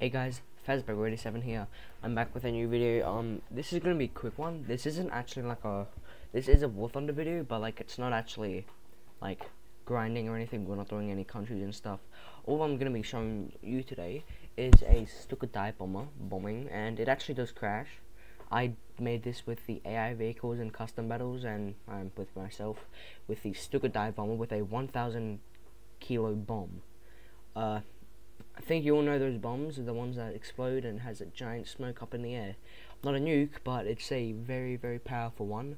Hey guys, Fazbug87 here. I'm back with a new video. Um, this is gonna be a quick one. This isn't actually like a, this is a War Thunder video, but like it's not actually, like, grinding or anything. We're not doing any countries and stuff. All I'm gonna be showing you today is a Stuka dive bomber bombing, and it actually does crash. I made this with the AI vehicles and custom battles, and I'm with myself with the Stuka dive bomber with a 1,000 kilo bomb. Uh, I think you all know those bombs are the ones that explode and has a giant smoke up in the air. Not a nuke, but it's a very very powerful one.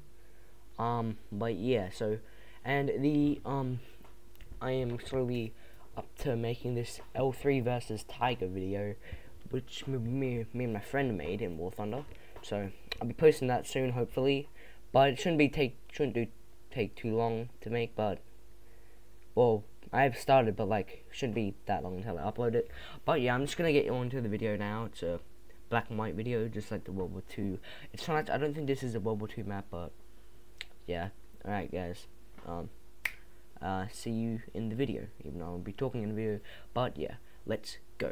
Um, but yeah, so and the um, I am slowly up to making this L3 versus Tiger video, which me, me and my friend made in War Thunder. So I'll be posting that soon, hopefully. But it shouldn't be take shouldn't do take too long to make, but well, I have started, but like, shouldn't be that long until I upload it. But yeah, I'm just gonna get you onto the video now. It's a black and white video, just like the World War Two. It's not. I don't think this is a World War Two map, but yeah. All right, guys. Um, uh, see you in the video. Even though I'll be talking in the video, but yeah, let's go.